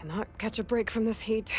Cannot catch a break from this heat.